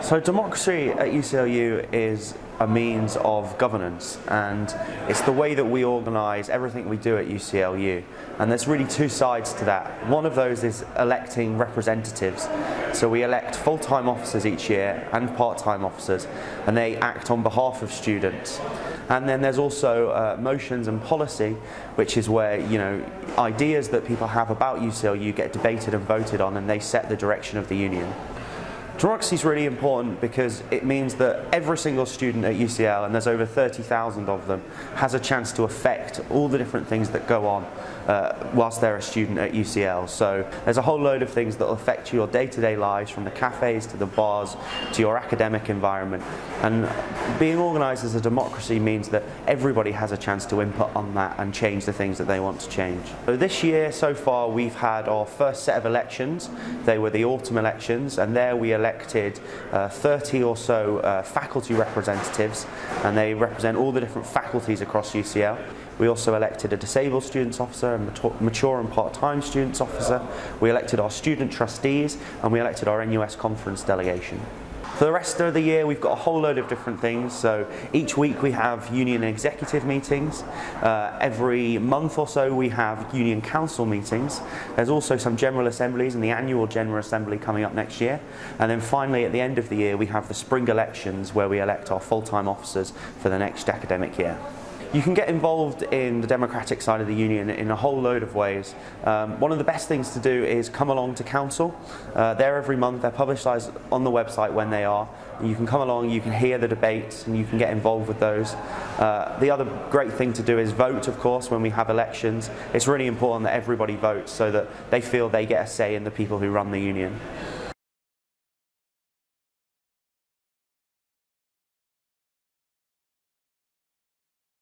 So democracy at UCLU is a means of governance and it's the way that we organise everything we do at UCLU and there's really two sides to that. One of those is electing representatives. So we elect full-time officers each year and part-time officers and they act on behalf of students. And then there's also uh, motions and policy which is where you know ideas that people have about UCLU get debated and voted on and they set the direction of the union. Democracy is really important because it means that every single student at UCL, and there's over 30,000 of them, has a chance to affect all the different things that go on uh, whilst they're a student at UCL. So there's a whole load of things that will affect your day-to-day -day lives, from the cafes to the bars to your academic environment. And being organised as a democracy means that everybody has a chance to input on that and change the things that they want to change. So this year, so far, we've had our first set of elections. They were the autumn elections, and there we elected uh, 30 or so uh, faculty representatives, and they represent all the different faculties across UCL. We also elected a disabled students officer, a mature and part-time students officer. We elected our student trustees and we elected our NUS conference delegation. For the rest of the year, we've got a whole load of different things. So each week we have union executive meetings. Uh, every month or so we have union council meetings. There's also some general assemblies and the annual general assembly coming up next year. And then finally at the end of the year, we have the spring elections where we elect our full-time officers for the next academic year. You can get involved in the democratic side of the union in a whole load of ways. Um, one of the best things to do is come along to council. Uh, they're every month, they're publicised on the website when they are. You can come along, you can hear the debates and you can get involved with those. Uh, the other great thing to do is vote, of course, when we have elections. It's really important that everybody votes so that they feel they get a say in the people who run the union.